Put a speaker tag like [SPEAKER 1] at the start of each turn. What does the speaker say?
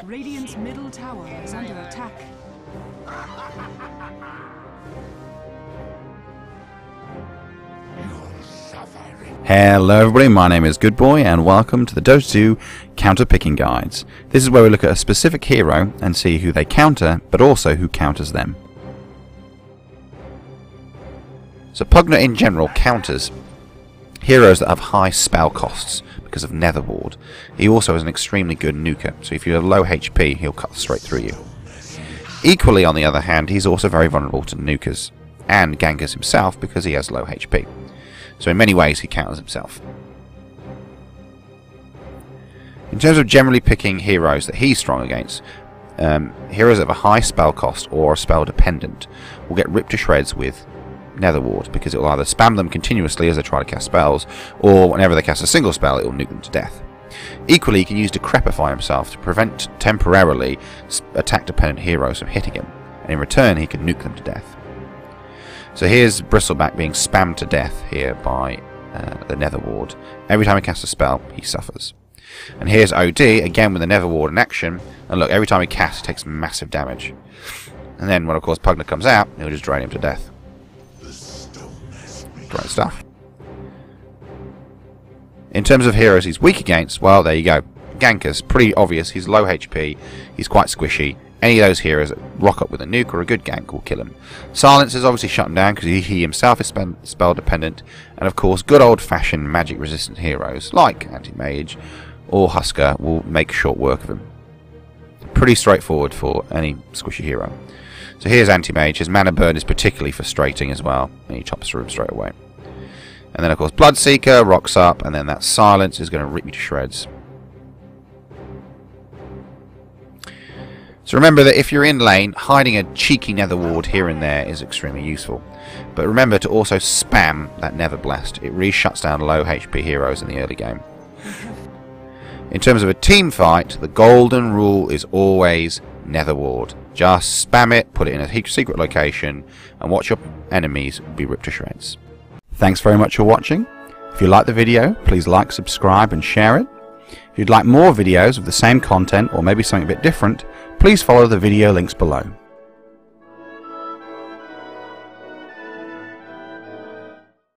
[SPEAKER 1] Radiant's middle tower is under attack.
[SPEAKER 2] Hello everybody, my name is Goodboy and welcome to the Dota 2 Counter Picking Guides. This is where we look at a specific hero and see who they counter, but also who counters them. So Pugna in general counters heroes that have high spell costs because of Netherward. He also is an extremely good nuker, so if you have low HP he'll cut straight through you. Equally on the other hand, he's also very vulnerable to nukers and gankers himself because he has low HP. So in many ways he counters himself. In terms of generally picking heroes that he's strong against, um, heroes of a high spell cost or spell dependent will get ripped to shreds with Netherward because it will either spam them continuously as they try to cast spells, or whenever they cast a single spell it will nuke them to death. Equally, he can use Decrepify himself to prevent temporarily attack dependent heroes from hitting him, and in return he can nuke them to death. So here's Bristleback being spammed to death here by uh, the Netherward. Every time he casts a spell, he suffers. And here's OD, again with the Nether Ward in action, and look, every time he casts, he takes massive damage. And then when, of course, Pugna comes out, he'll just drain him to death. Great stuff. In terms of heroes he's weak against, well, there you go. Gankers, pretty obvious. He's low HP, he's quite squishy, any of those heroes that rock up with a nuke or a good gank will kill him. Silence is obviously shut him down because he, himself is spell dependent, and of course good old fashioned magic resistant heroes like Anti-Mage or Huskar will make short work of him. Pretty straightforward for any squishy hero. So here's Anti-Mage, his mana burn is particularly frustrating as well, and he chops through him straight away. And then of course Bloodseeker rocks up, and then that silence is going to rip you to shreds. So remember that if you're in lane, hiding a cheeky nether ward here and there is extremely useful. But remember to also spam that nether blast. It really shuts down low HP heroes in the early game. In terms of a team fight, the golden rule is always nether ward. Just spam it, put it in a secret location, and watch your enemies be ripped to shreds. Thanks very much for watching. If you like the video, please like, subscribe and share it. If you'd like more videos of the same content or maybe something a bit different, please follow the video links below.